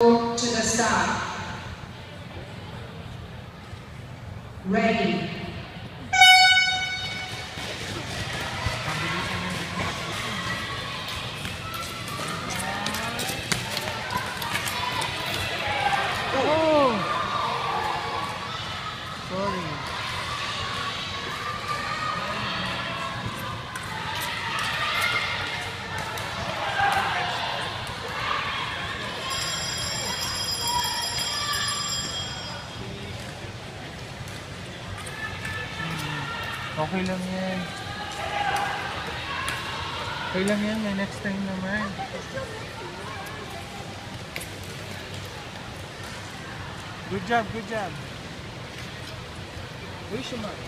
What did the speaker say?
to the side. Ready. Oh! Sorry. Okay lang yan. Okay lang yan, may next time naman. Good job, good job. Uy, sumay.